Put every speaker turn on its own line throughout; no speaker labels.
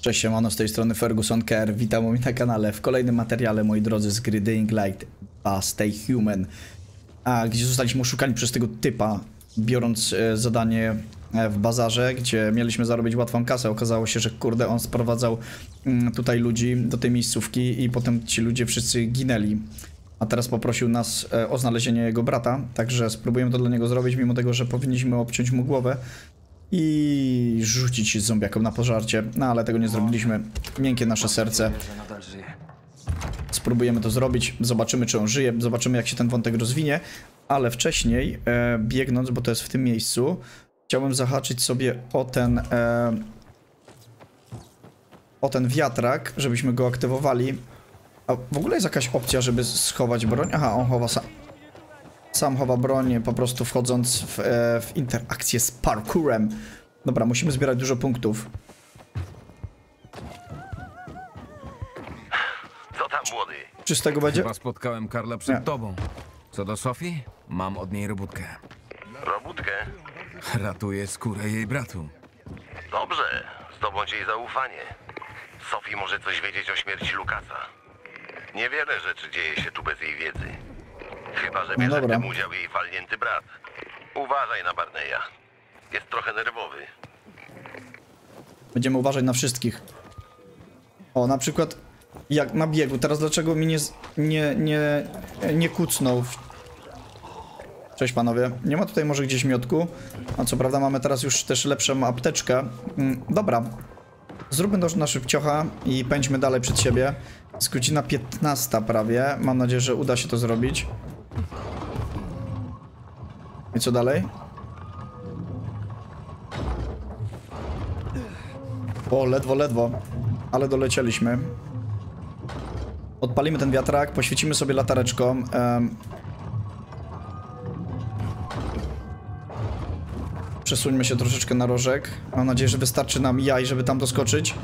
Cześć, siemano, z tej strony Ferguson Care. Witam mnie na kanale w kolejnym materiale, moi drodzy, z gry Dying Light a Stay Human. A, gdzie zostaliśmy oszukani przez tego typa, biorąc e, zadanie e, w bazarze, gdzie mieliśmy zarobić łatwą kasę. Okazało się, że kurde, on sprowadzał mm, tutaj ludzi do tej miejscówki i potem ci ludzie wszyscy ginęli. A teraz poprosił nas e, o znalezienie jego brata, także spróbujemy to dla niego zrobić, mimo tego, że powinniśmy obciąć mu głowę i rzucić zombiakom na pożarcie. No ale tego nie zrobiliśmy. Miękkie nasze serce. Spróbujemy to zrobić, zobaczymy czy on żyje, zobaczymy jak się ten wątek rozwinie, ale wcześniej, e, biegnąc, bo to jest w tym miejscu, chciałbym zahaczyć sobie o ten e, o ten wiatrak, żebyśmy go aktywowali. A w ogóle jest jakaś opcja, żeby schować broń? Aha, on chowa sam. Sam chowa broń, po prostu wchodząc w, e, w interakcję z parkourem. Dobra, musimy zbierać dużo punktów.
Co tam, młody?
Czystego będzie?
Chyba spotkałem Karla przed
Nie.
tobą. Co do Sofii, mam od niej robótkę.
Robótkę?
Ratuję skórę jej bratu.
Dobrze, zdobądź jej zaufanie. Sophie może coś wiedzieć o śmierci Lukasa. Niewiele rzeczy dzieje się tu bez jej wiedzy. Chyba, że bierze w
dobra.
tym udział jej walnięty brat. Uważaj na Barneya. Jest trochę nerwowy.
Będziemy uważać na wszystkich. O, na przykład jak na biegu. Teraz dlaczego mi nie, z- nie, nie, nie kucnął? w- Cześć panowie. Nie ma tutaj może gdzieś miotku. A co prawda mamy teraz już też lepszą apteczkę. Mm, dobra. Zróbmy to na szybciocha i pędźmy dalej przed siebie. Jest godzina 15 prawie. Mam nadzieję, że uda się to zrobić. I co dalej? O, ledwo, ledwo. Ale dolecieliśmy. Odpalimy ten wiatrak, poświecimy sobie latareczką. em. Przesuńmy się troszeczkę na rożek. Mam nadzieję, że wystarczy nam jaj, żeby tam doskoczyć.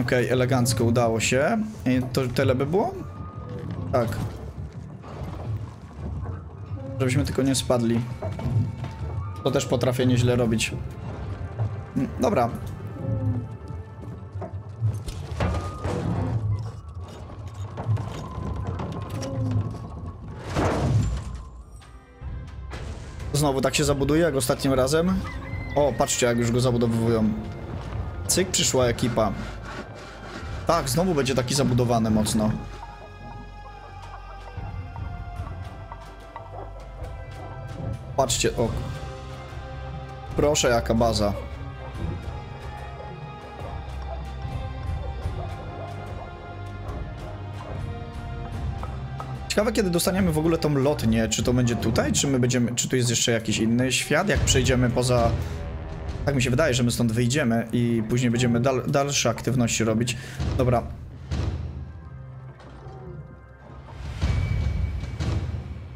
Okej, elegancko udało się. I to tyle by było? Tak. Żebyśmy tylko nie spadli. To też potrafię nieźle robić. Mm, Dobra. Znowu tak się zabuduje jak ostatnim razem. O, patrzcie jak już go zabudowują. Cyk, przyszła ekipa. Tak, znowu będzie taki zabudowany mocno. Patrzcie, o. Proszę, jaka baza. Ciekawe, kiedy dostaniemy w ogóle tą lotnię. Czy to będzie tutaj, czy my będziemy. Czy tu jest jeszcze jakiś inny świat? Jak przejdziemy poza. Tak mi się wydaje, że my stąd wyjdziemy i później będziemy dal, dalsze aktywności robić. Dobra.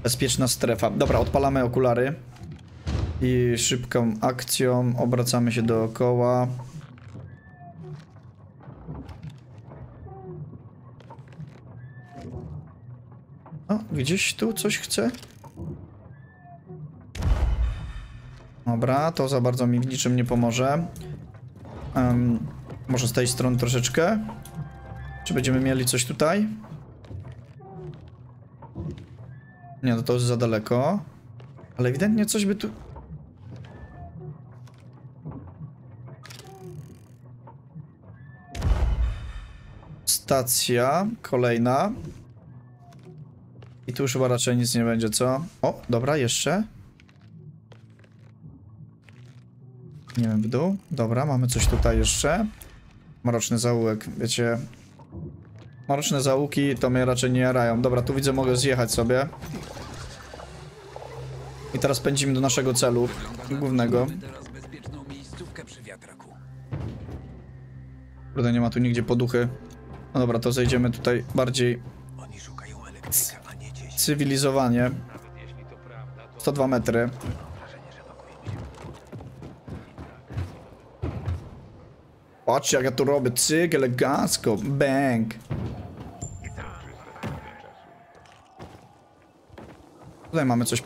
Bezpieczna strefa. Dobra, odpalamy okulary. I szybką akcją obracamy się dookoła. O, gdzieś tu coś chce? Dobra, to za bardzo mi w niczym nie pomoże. Em, może z tej strony troszeczkę? Czy będziemy mieli coś tutaj? Nie, no to jest za daleko. Ale ewidentnie coś by tu... Stacja, kolejna. I tu już chyba raczej nic nie będzie, co? O, dobra, jeszcze. Nie wiem, w dół. Dobra, mamy coś tutaj jeszcze. Mroczny zaułek, wiecie... Mroczne zaułki to mnie raczej nie jarają. Dobra, tu widzę, mogę zjechać sobie. I teraz pędzimy do naszego celu głównego. Kurde, nie ma tu nigdzie poduchy. No dobra, to zejdziemy tutaj bardziej cywilizowanie. 102 metry. Patrzcie jak ja to robię, cyk, elegancko, bang. Tutaj mamy coś...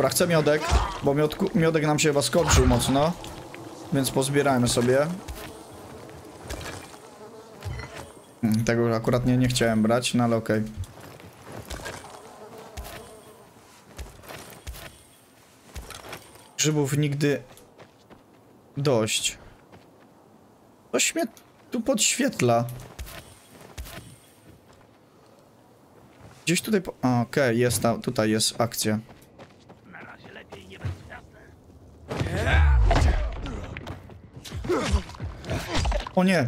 Dobra, chcę miodek, bo miodku, miodek nam się chyba skończył mocno. Więc pozbierajmy sobie. Hmm, Tego akurat nie, nie chciałem brać, no ale okej. Grzybów nigdy dość. Coś mnie tu podświetla. Gdzieś tutaj po... Okej, jest ta, tutaj jest akcja. O nie!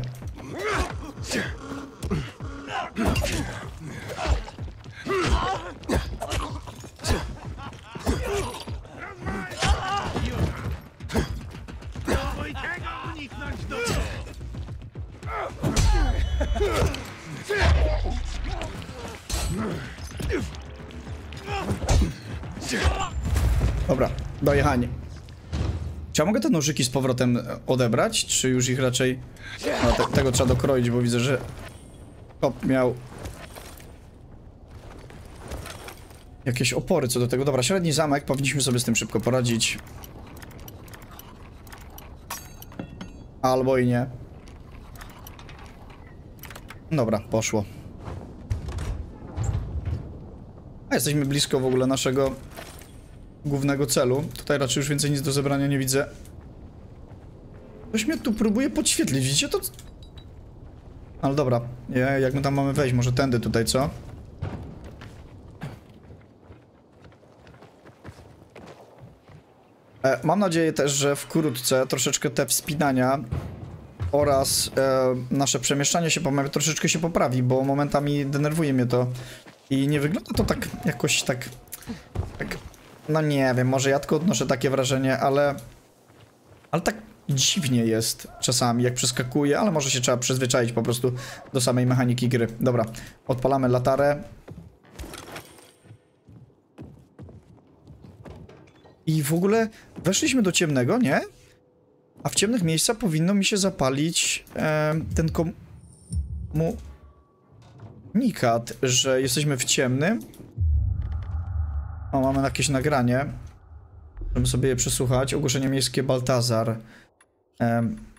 Czy ja mogę te nożyki z powrotem e, odebrać, czy już ich raczej... No, te, tego trzeba dokroić, bo widzę, że... Top miał... Jakieś opory co do tego. Dobra, średni zamek, powinniśmy sobie z tym szybko poradzić. Albo i nie. Dobra, poszło. A jesteśmy blisko w ogóle naszego głównego celu. Tutaj raczej już więcej nic do zebrania nie widzę. Ktoś mnie tu próbuje podświetlić, widzicie to? Ale dobra, jak my tam mamy wejść? Może tędy tutaj, co? E, mam nadzieję też, że wkrótce troszeczkę te wspinania oraz e, nasze przemieszczanie się po troszeczkę się poprawi, bo momentami denerwuje mnie to i nie wygląda to tak jakoś tak no nie wiem, może ja tylko odnoszę takie wrażenie, ale ale tak dziwnie jest czasami, jak przeskakuje, ale może się trzeba przyzwyczaić po prostu do samej mechaniki gry. Dobra, odpalamy latarę. I w ogóle weszliśmy do ciemnego, nie? A w ciemnych miejscach powinno mi się zapalić e, ten komunikat, że jesteśmy w ciemnym. O, mamy jakieś nagranie. Żeby sobie je przesłuchać. Ogłoszenie miejskie Baltazar. Em,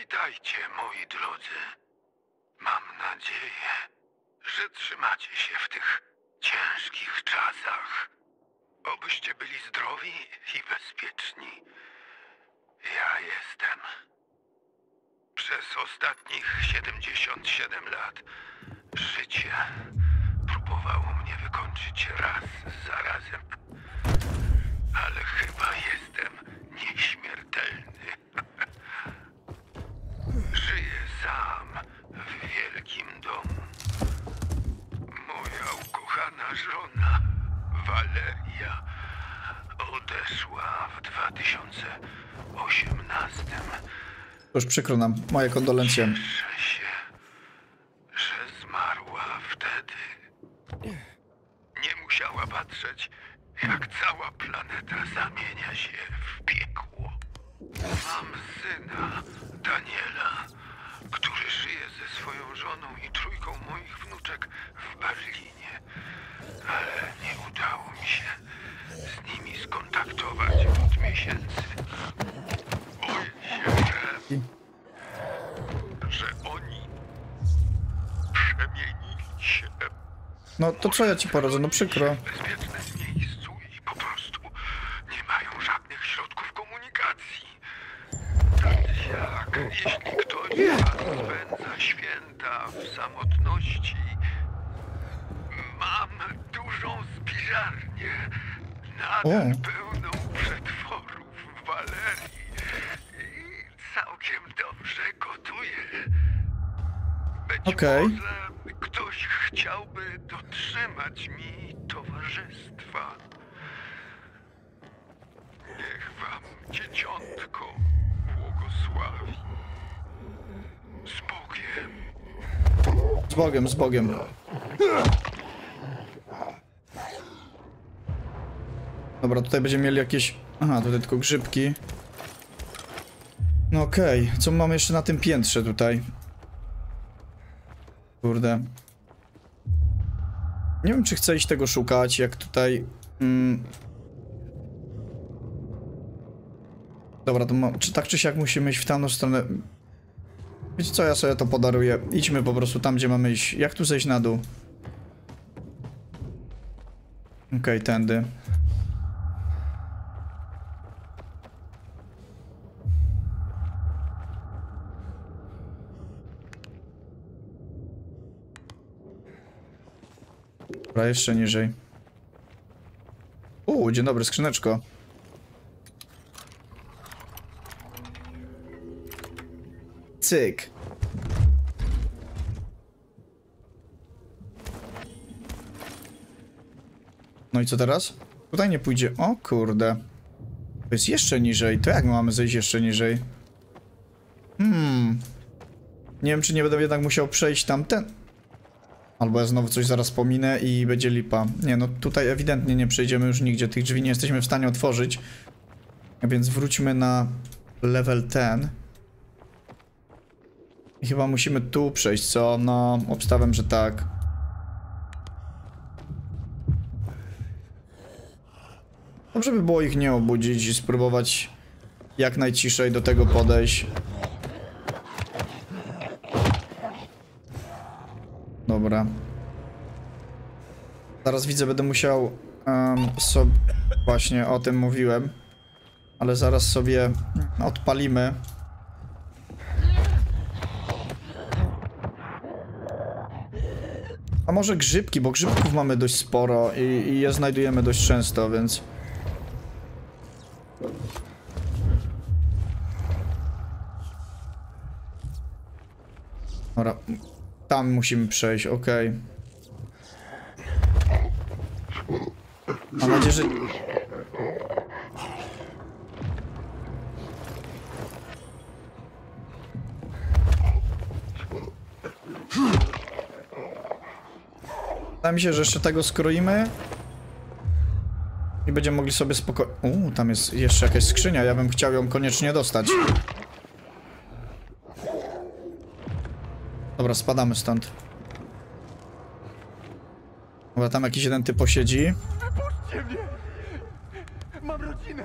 Witajcie, moi drodzy. Mam nadzieję, że trzymacie się w tych ciężkich czasach. Obyście byli zdrowi i bezpieczni. Ja jestem. Przez ostatnich 77 lat życie próbowało mnie wykończyć raz za razem. Ale chyba jestem nieśmiertelny. Żyję sam w wielkim domu. Moja żona, Waleria, odeszła w 2018.
już przykro nam. Moje kondolencje.
Cieszę się, że zmarła wtedy. Nie musiała patrzeć, jak cała planeta zamienia się w piekło. Mam syna, Daniela, który żyje ze swoją żoną i trójką moich wnuczek w Berlinie. Ale nie udało mi się z nimi skontaktować od miesięcy. Boję się, że, że oni przemienili się
No to co ja ci poradzę? No przykro.
w bezpiecznym miejscu i po prostu nie mają żadnych środków komunikacji. Tak jak jeśli ktoś z was spędza święta w samotności, mam spiżarnię, nadal
O.
pełną przetworów w Walerii i całkiem dobrze gotuję. Być
Okej.
może ktoś chciałby dotrzymać mi towarzystwa. Niech wam dzieciątko błogosławi. Z Bogiem.
Z Bogiem, z Bogiem. Dobra, tutaj będziemy mieli jakieś... Aha, tutaj tylko grzybki. No okej, co mamy jeszcze na tym piętrze tutaj? Kurde. Nie wiem, czy chcę iść tego szukać, jak tutaj... Mm. Dobra, to ma, czy tak czy siak musimy iść w tamtą stronę? Wiecie co, ja sobie to podaruję. Idźmy po prostu tam, gdzie mamy iść. Jak tu zejść na dół? Okej, tędy. Dobra, jeszcze niżej. Uuu, dzień dobry, skrzyneczko. Cyk. No i co teraz? Tutaj nie pójdzie. O kurde. To jest jeszcze niżej. To jak my mamy zejść jeszcze niżej? Hmm. Nie wiem, czy nie będę jednak musiał przejść tamten. Albo ja znowu coś zaraz pominę i będzie lipa. Nie, no tutaj ewidentnie nie przejdziemy już nigdzie. Tych drzwi nie jesteśmy w stanie otworzyć. Więc wróćmy na level 10. I chyba musimy tu przejść, co? No, obstawiam, że tak. Dobrze by było ich nie obudzić i spróbować jak najciszej do tego podejść. Dobra. Zaraz widzę, będę musiał um, sobie... Właśnie o tym mówiłem. Ale zaraz sobie odpalimy. A może grzybki, bo grzybków mamy dość sporo i, i je znajdujemy dość często, więc... Dobra, tam musimy przejść, okej. Mam nadzieję, że... Wydaje mi się, że jeszcze tego skroimy. I będziemy mogli sobie spokojnie... Uuu, tam jest jeszcze jakaś skrzynia, ja bym chciał ją koniecznie dostać. Dobra, spadamy stąd. Dobra, tam jakiś jeden typ posiedzi.
Wypuśćcie mnie! Mam rodzinę!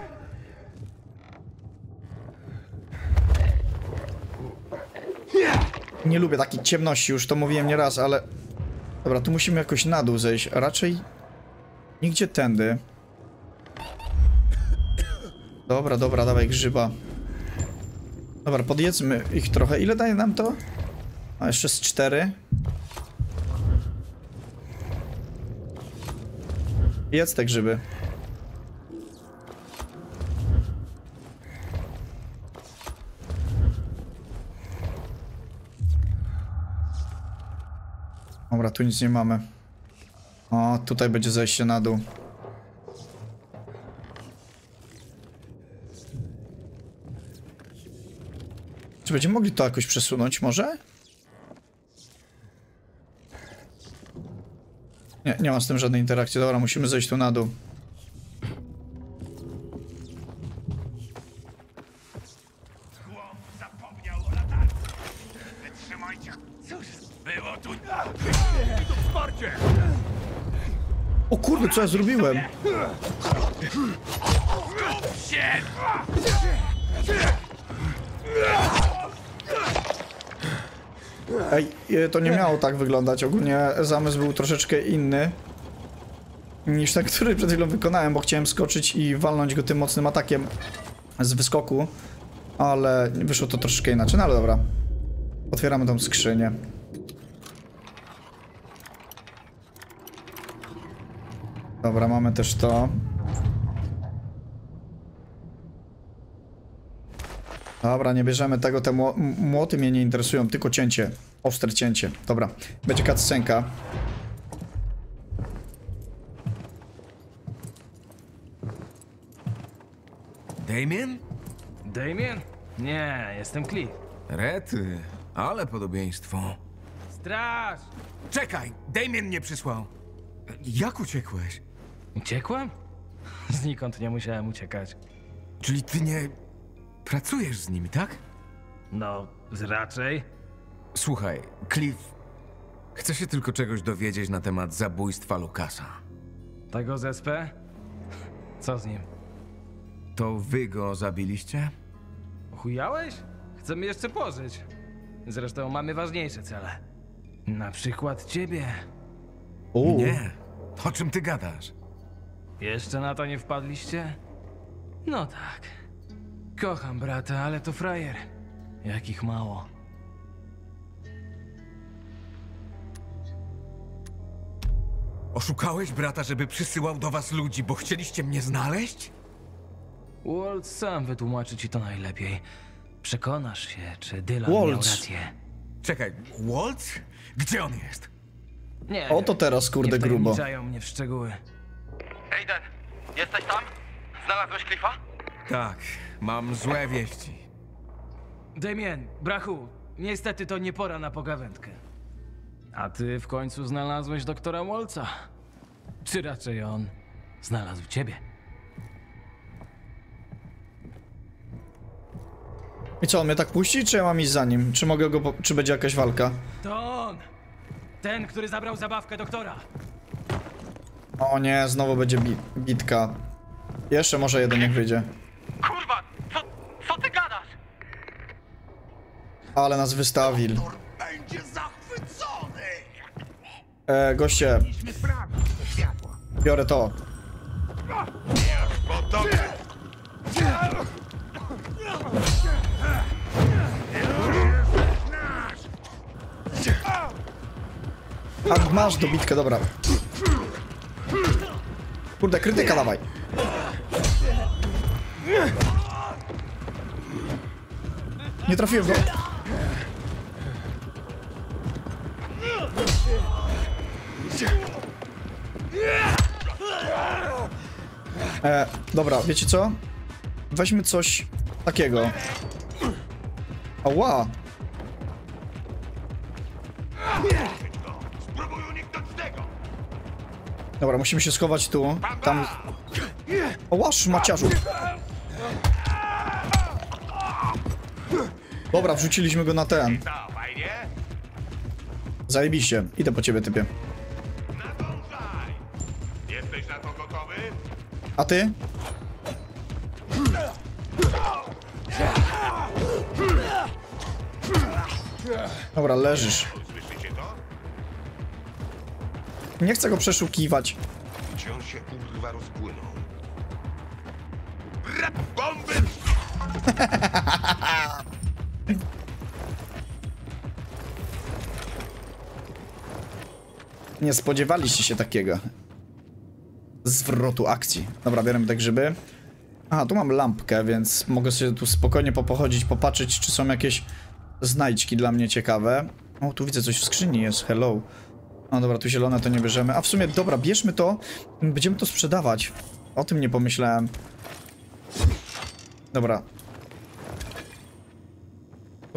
Nie lubię takiej ciemności, już to mówiłem nieraz, ale... Dobra, tu musimy jakoś na dół zejść, a raczej... Nigdzie tędy. Dobra, dobra, dawaj grzyba. Dobra, podjedzmy ich trochę. Ile daje nam to? A, jeszcze z cztery. Jedz te grzyby. Dobra, tu nic nie mamy. O, tutaj będzie zejście na dół. Czy będziemy mogli to jakoś przesunąć może? Nie, nie ma z tym żadnej interakcji. Dobra, musimy zejść tu na dół.
O
kurde, co ja zrobiłem?
się!
E, to nie miało tak wyglądać. Ogólnie zamysł był troszeczkę inny niż ten, który przed chwilą wykonałem, bo chciałem skoczyć i walnąć go tym mocnym atakiem z wyskoku, ale wyszło to troszeczkę inaczej. No ale dobra. Otwieramy tą skrzynię. Dobra, mamy też to. Dobra, nie bierzemy tego, te młoty mnie nie interesują, tylko cięcie. Ostre cięcie. Dobra, będzie cutscenka.
Damien?
Damien? Nie, jestem Cliff.
Rety, ale podobieństwo.
Straż!
Czekaj, Damien mnie przysłał. Jak uciekłeś?
Uciekłem? Znikąd nie musiałem uciekać.
Czyli ty nie pracujesz z nimi, tak?
No, z raczej.
Słuchaj, Cliff. Chcę się tylko czegoś dowiedzieć na temat zabójstwa Lukasa.
Tego z SP? Co z nim?
To wy go zabiliście?
Chujałeś? Chcemy jeszcze pożyć. Zresztą mamy ważniejsze cele. Na przykład ciebie.
Uuu.
Nie. O czym ty gadasz?
Jeszcze na to nie wpadliście? No tak. Kocham brata, ale to frajer. Jakich mało.
Oszukałeś brata, żeby przysyłał do was ludzi, bo chcieliście mnie znaleźć?
Walt sam wytłumaczy ci to najlepiej. Przekonasz się, czy Dylan miał
Walt.
rację.
Czekaj, Walt? Gdzie on jest?
Nie
Oto teraz, kurde,
nie
grubo.
wtajemniczają mnie w szczegóły.
Aiden, jesteś tam? Znalazłeś Cliffa?
Tak, mam złe wieści.
Damien, brachu, niestety to nie pora na pogawędkę. A ty w końcu znalazłeś doktora Wolca. Czy raczej on znalazł ciebie?
I co, on mnie tak puści, czy ja mam iść za nim? Czy mogę go, czy będzie jakaś walka?
To on! Ten, który zabrał zabawkę doktora.
O nie, znowu będzie bi bitka. Jeszcze może jeden niech wyjdzie.
Kurwa, co, co ty gadasz?
Ale nas wystawił.
Będzie zachwycony!
E, goście, biorę to. A, masz dobitkę, dobra. Kurde, krytyka dawaj. Nie trafiłem go. E, dobra, wiecie co? Weźmy coś takiego. Ała! Dobra, musimy się schować tu. Tam. O, łasz, Maciarzu. Dobra, wrzuciliśmy go na ten. Zajebiście. Idę po ciebie, typie.
Jesteś na to gotowy?
A ty? Dobra, leżysz. Nie chcę go przeszukiwać.
On się kurwa rozpłynął? Brat bomby!
Nie spodziewaliście się takiego zwrotu akcji. Dobra, bierzemy te grzyby. Aha, tu mam lampkę, więc mogę sobie tu spokojnie popochodzić, popatrzeć, czy są jakieś znajdźki dla mnie ciekawe. O, tu widzę coś w skrzyni jest, hello. No dobra, tu zielone to nie bierzemy. A w sumie, dobra, bierzmy to, będziemy to sprzedawać. O tym nie pomyślałem. Dobra.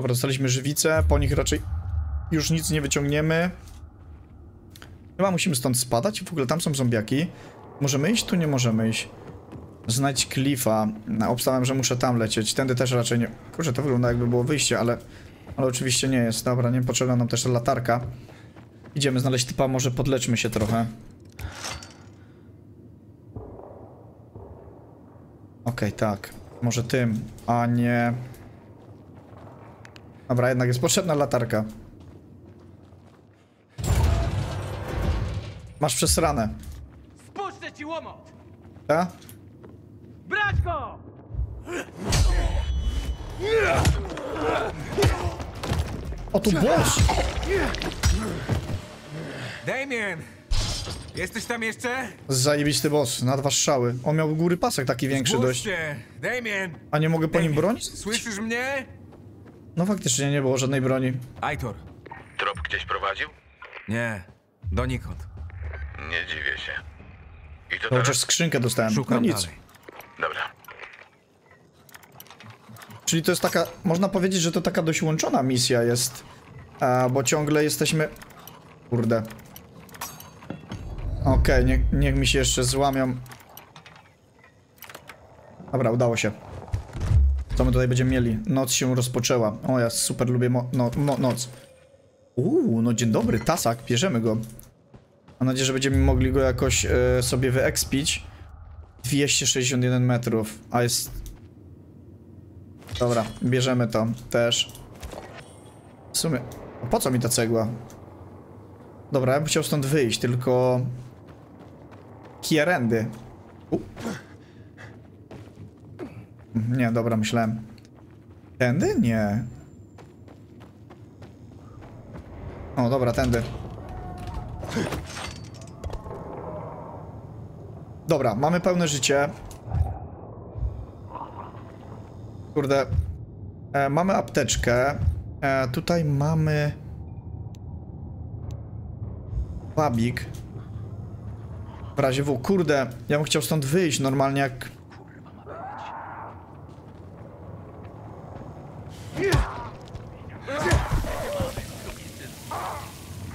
Dobra, dostaliśmy żywicę, po nich raczej już nic nie wyciągniemy. Chyba musimy stąd spadać. W ogóle tam są zombiaki. Możemy iść? Tu nie możemy iść. Znajdź Cliffa. No, Obstawiam, że muszę tam lecieć. Tędy też raczej nie... Kurczę, to wygląda jakby było wyjście, ale... Ale oczywiście nie jest. Dobra, nie potrzebna nam też latarka. Idziemy znaleźć typa, może podleczmy się trochę. Okej, tak. Może tym, a nie... Dobra, jednak jest potrzebna latarka. Masz przesrane.
Spuszczę ci łomot!
Tak?
Brać go!
O tu boss!
Damien! Jesteś tam jeszcze?
Zajebisty boss, na dwa strzały. On miał u góry pasek taki większy dość.
Damien!
A nie mogę po nim broni?
Słyszysz mnie?
No faktycznie nie było żadnej broni.
Aitor.
Trop gdzieś prowadził?
Nie, donikąd.
Nie dziwię się. I to
chociaż
teraz?
skrzynkę dostałem. No
Szukam
nic.
dalej.
Dobra.
Czyli to jest taka, można powiedzieć, że to taka dość łączona misja jest. A, bo ciągle jesteśmy... Kurde. Okej, nie, niech mi się jeszcze złamią. Dobra, udało się. Co my tutaj będziemy mieli? Noc się rozpoczęła. O, ja super lubię no, mo noc. Uuu, no dzień dobry, tasak, bierzemy go. Mam nadzieję, że będziemy mogli go jakoś e, sobie wyekspić. 261 metrów, a jest... Dobra, bierzemy to też. W sumie, a po co mi ta cegła? Dobra, ja bym chciał stąd wyjść, tylko... Kierendy. U. Nie, dobra, myślałem. Tędy? Nie. O, dobra, tędy. Dobra, mamy pełne życie. Kurde. E, mamy apteczkę. E, tutaj mamy... Babik. W razie W. Kurde, ja bym chciał stąd wyjść normalnie jak...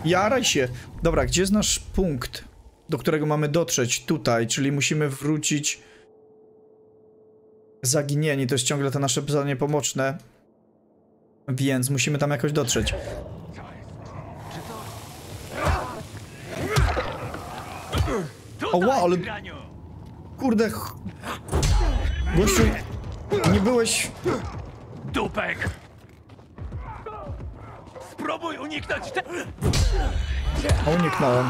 Jaraj się. Dobra, gdzie jest nasz punkt, do którego mamy dotrzeć? Tutaj, czyli musimy wrócić... Zaginieni, to jest ciągle to nasze zadanie pomoczne. Więc musimy tam jakoś dotrzeć. O, wow, ale... Kurde... Gościu... Nie byłeś...
Dupek! Spróbuj uniknąć te...
Uniknąłem.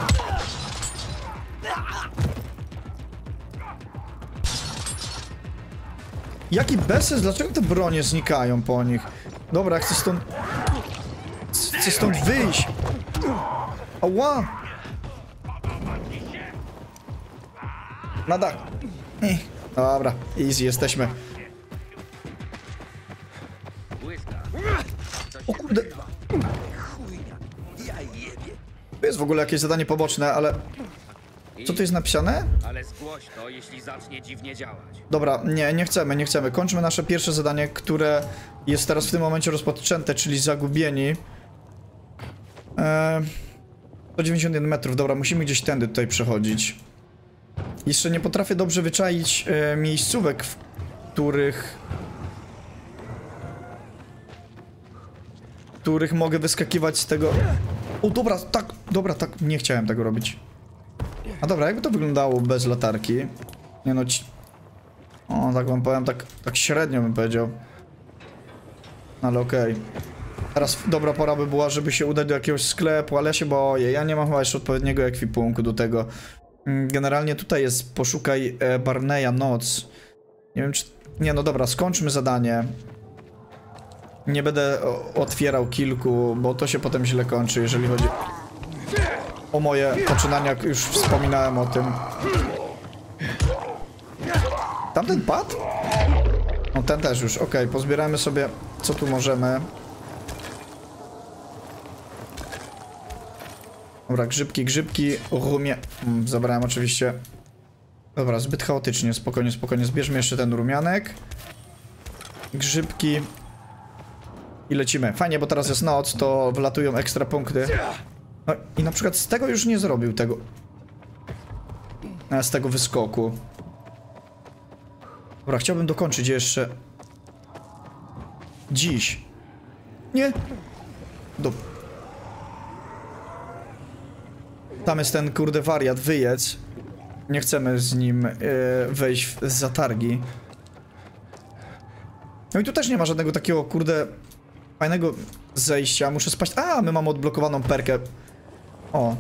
Jaki bezsens? Dlaczego te bronie znikają po nich? Dobra, chcę stąd... Chcę stąd wyjść. Ała! Na dach. Dobra, easy, jesteśmy. O kurde. To jest w ogóle jakieś zadanie poboczne, ale... Co tu jest napisane?
Ale zgłoś to, jeśli zacznie dziwnie działać.
Dobra, nie, nie chcemy, nie chcemy. Kończmy nasze pierwsze zadanie, które jest teraz w tym momencie rozpoczęte, czyli zagubieni. Eee, 191 metrów, dobra, musimy gdzieś tędy tutaj przechodzić. Jeszcze nie potrafię dobrze wyczaić e, miejscówek, w których... których mogę wyskakiwać z tego... O, dobra, tak, dobra, tak, nie chciałem tego robić. A dobra, jakby to wyglądało bez latarki? Nie no, ci... O, tak wam powiem, tak, tak średnio bym powiedział. Ale okej. Teraz dobra pora by była, żeby się udać do jakiegoś sklepu, ale ja się boję. Ja nie mam chyba jeszcze odpowiedniego ekwipunku do tego. Mm, Generalnie tutaj jest poszukaj e, Barneya noc. Nie wiem czy... Nie no dobra, skończmy zadanie. Nie będę otwierał kilku, bo to się potem źle kończy, jeżeli chodzi o moje poczynania. Już wspominałem o tym. Tamten pad? No ten też już, okej, pozbieramy sobie co tu możemy. Dobra, grzybki, grzybki, rumie... Mm, zabrałem oczywiście... Dobra, zbyt chaotycznie, spokojnie, spokojnie, zbierzmy jeszcze ten rumianek. Grzybki. I lecimy. Fajnie, bo teraz jest noc, to wlatują ekstra punkty. No i na przykład z tego już nie zrobił tego... Z tego wyskoku. Dobra, chciałbym dokończyć jeszcze. Dziś. Nie. Do... Tam jest ten kurde wariat, wyjedz. Nie chcemy z nim e, wejść w zatargi. No i tu też nie ma żadnego takiego kurde fajnego zejścia. Muszę spaść. A, my mamy odblokowaną perkę. O.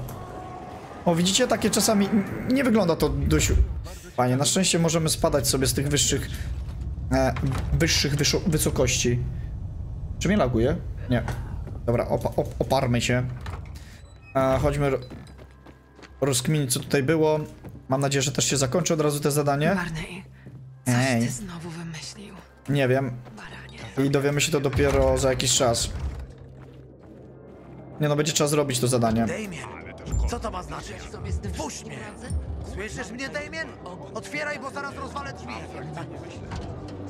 O, widzicie, takie czasami nie wygląda to dość fajnie. Na szczęście możemy spadać sobie z tych wyższych e, wyższych wysokości. Czy mnie laguje? Nie. Dobra, opa op oparmy się. E, chodźmy ro rozkminić, co tutaj było. Mam nadzieję, że też się zakończy od razu te zadanie.
Barney, coś
Ej.
ty znowu wymyślił.
Nie wiem. I dowiemy się to dopiero za jakiś czas. Nie no, będzie trzeba zrobić to zadanie.
Damien, co to ma znaczyć? Puść mnie! Słyszysz mnie, Damien? Otwieraj, bo zaraz rozwalę drzwi.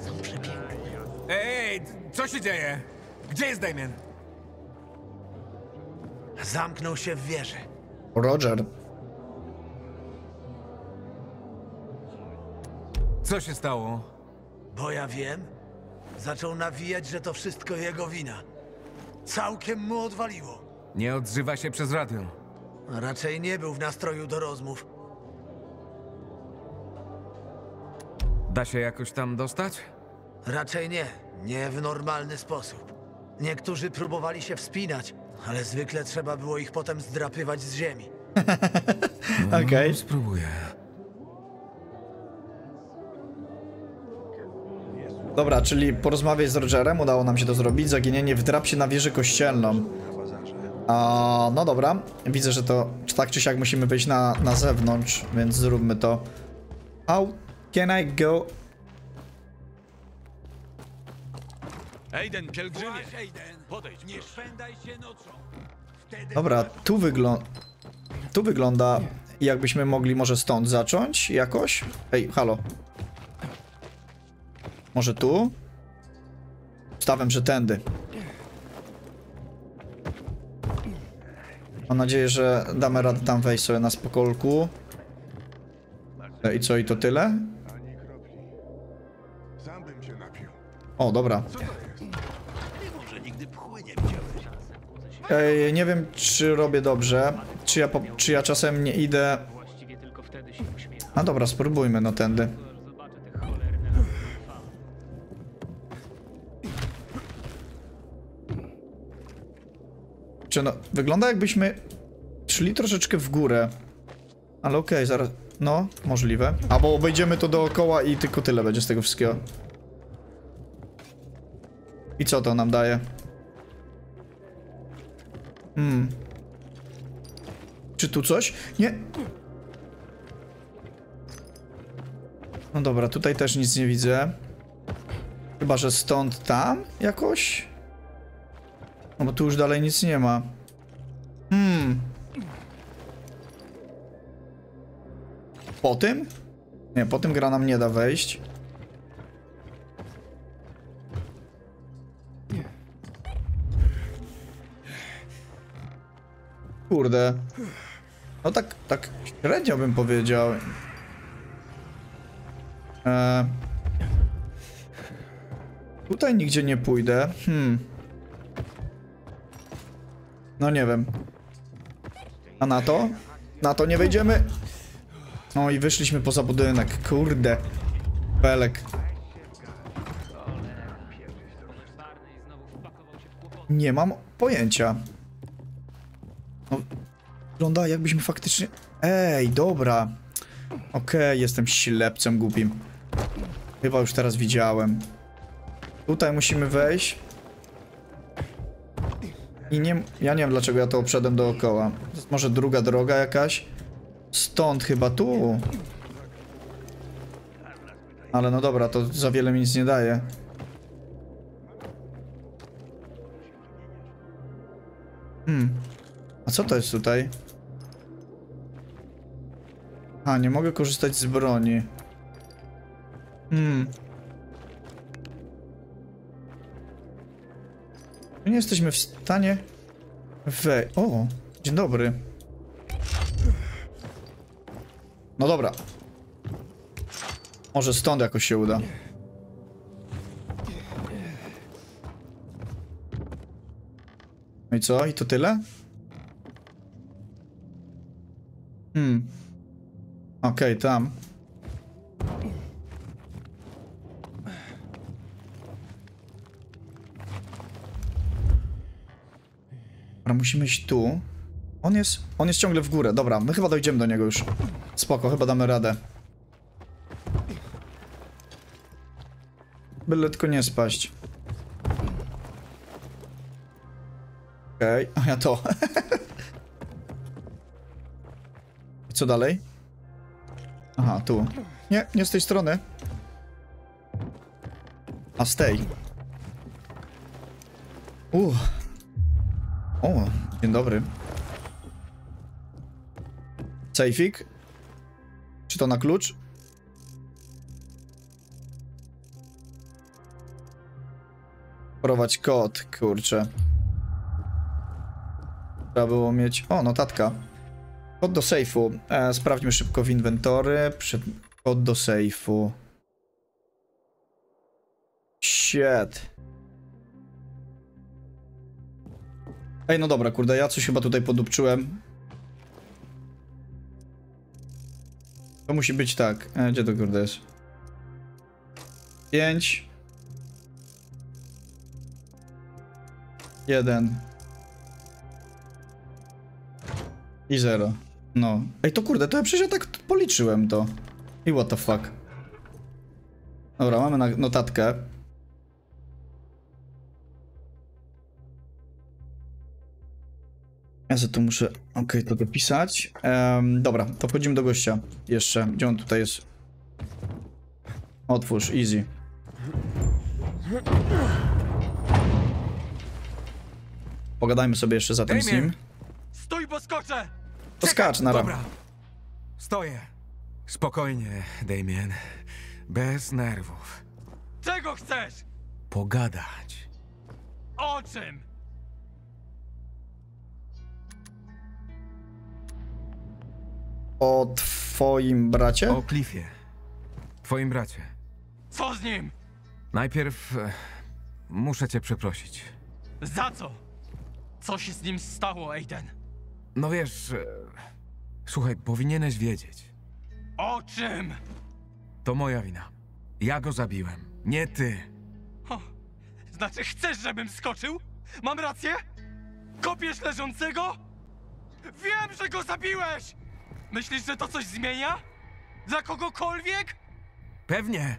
Są przepiękne.
Ej, co się dzieje? Gdzie jest Damien?
Zamknął się w wieży.
Roger.
Co się stało?
Bo ja wiem, zaczął nawijać, że to wszystko jego wina. Całkiem mu odwaliło.
Nie odzywa się przez radio.
Raczej nie był w nastroju do rozmów.
Da się jakoś tam dostać?
Raczej nie. Nie w normalny sposób. Niektórzy próbowali się wspinać, ale zwykle trzeba było ich potem zdrapywać z ziemi.
Okej.
No, spróbuję.
Dobra, czyli porozmawiać z Rogerem, udało nam się to zrobić. Zaginienie wdrap się na wieżę kościelną. A, no dobra, widzę, że to czy tak czy siak musimy wyjść na, na zewnątrz, więc zróbmy to. How can I go?
Ejden, pielgrzymie! Podejdź, nie szpędaj się nocą!
Dobra, tu wygląda... Tu wygląda jakbyśmy mogli może stąd zacząć jakoś? Ej, halo. Może tu? Stawiam, że tędy. Mam nadzieję, że damy radę tam wejść sobie na spokolku. I co, i to tyle? O, dobra. Ej, nie wiem, czy robię dobrze. Czy ja, czy ja czasem nie idę... A dobra, spróbujmy, no tędy. No, wygląda jakbyśmy szli troszeczkę w górę. Ale okej, zaraz. No, możliwe. Albo obejdziemy to dookoła i tylko tyle będzie z tego wszystkiego. I co to nam daje? Hmm. Czy tu coś? Nie. No dobra, tutaj też nic nie widzę. Chyba, że stąd tam jakoś? No bo tu już dalej nic nie ma. Hmm. Po tym? Nie, po tym gra nam nie da wejść. Kurde. No tak, tak średnio bym powiedział. Eee. Tutaj nigdzie nie pójdę. Hmm. No nie wiem. A na to? Na to nie wejdziemy. No i wyszliśmy poza budynek. Kurde. Belek. Nie mam pojęcia. No, wygląda jakbyśmy faktycznie... Ej, dobra. Okej, jestem ślepcem głupim. Chyba już teraz widziałem. Tutaj musimy wejść. I nie, ja nie wiem dlaczego ja to obszedłem dookoła. Może druga droga jakaś? Stąd chyba tu. Ale no dobra, to za wiele mi nic nie daje. Hmm. A co to jest tutaj? A, nie mogę korzystać z broni. Hmm. Nie jesteśmy w stanie... We... O! Dzień dobry. No dobra. Może stąd jakoś się uda. No i co? I to tyle? Hmm. Okej, tam. Musimy iść tu. On jest, on jest ciągle w górę. Dobra, my chyba dojdziemy do niego już. Spoko, chyba damy radę. Byle tylko nie spaść. Okej, okay. a ja to. Co dalej? Aha, tu. Nie, nie z tej strony. A z tej. Uff. O, dzień dobry. Sejfik? Czy to na klucz? Prowadź kod, kurczę. Trzeba było mieć... O, notatka. Kod do sejfu. E, sprawdźmy szybko w inwentory. Kod do sejfu. Shit. Ej, no dobra, kurde, ja coś chyba tutaj podupczyłem. To musi być tak. E, gdzie to kurde jest? 5 1 i 0. No. Ej, to kurde, to ja przecież ja tak policzyłem to. I what the fuck. Dobra, mamy notatkę. Ja za to muszę, okej, to dopisać. Em, dobra, to wchodzimy do gościa. Jeszcze, gdzie on tutaj jest? Otwórz, easy. Pogadajmy sobie jeszcze zatem z
Damien!
nim.
Stój, bo skoczę!
To skacz na ram.
Dobra. Stoję. Spokojnie, Damien. Bez nerwów.
Czego chcesz?
Pogadać.
O czym?
O twoim bracie?
O Cliffie. Twoim bracie.
Co z nim?
Najpierw e, muszę cię przeprosić.
Za co? Co się z nim stało, Aiden?
No wiesz, e, słuchaj, powinieneś wiedzieć.
O czym?
To moja wina. Ja go zabiłem, nie ty.
O, znaczy chcesz, żebym skoczył? Mam rację? Kopiesz leżącego? Wiem, że go zabiłeś! Myślisz, że to coś zmienia? Dla kogokolwiek?
Pewnie.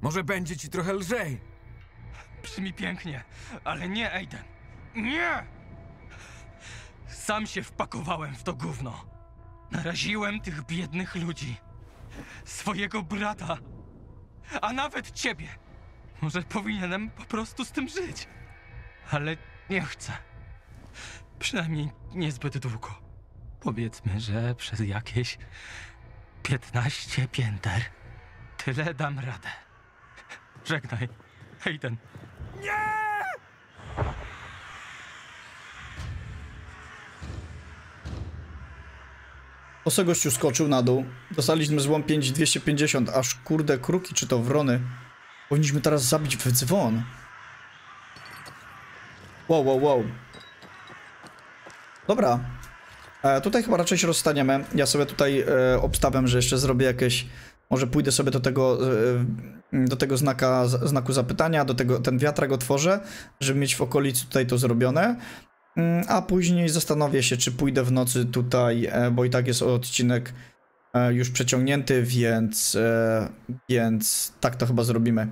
Może będzie ci trochę lżej.
Brzmi pięknie, ale nie, Aiden. Nie! Sam się wpakowałem w to gówno. Naraziłem tych biednych ludzi. Swojego brata. A nawet ciebie. Może powinienem po prostu z tym żyć. Ale nie chcę. Przynajmniej niezbyt długo. Powiedzmy, że przez jakieś 15 pięter. Tyle dam radę. Żegnaj, Hayden.
Oso gościu skoczył na dół. Dostaliśmy złom 5250, aż kurde kruki czy to wrony. Powinniśmy teraz zabić w dzwon. Wow, wow, wow. Dobra. E, tutaj chyba raczej się rozstaniemy. Ja sobie tutaj e, obstawiam, że jeszcze zrobię jakieś... Może pójdę sobie do tego, e, do tego znaka, znaku zapytania, do tego, ten wiatrak otworzę, żeby mieć w okolicy tutaj to zrobione. Mm, A później zastanowię się, czy pójdę w nocy tutaj, e, bo i tak jest odcinek e, już przeciągnięty, więc, e, więc tak to chyba zrobimy.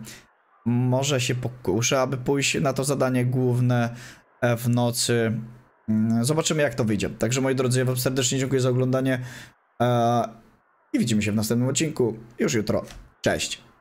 Może się pokuszę, aby pójść na to zadanie główne e, w nocy. Mm, Zobaczymy, jak to wyjdzie. Także moi drodzy, ja wam serdecznie dziękuję za oglądanie e, i widzimy się w następnym odcinku już jutro. Cześć!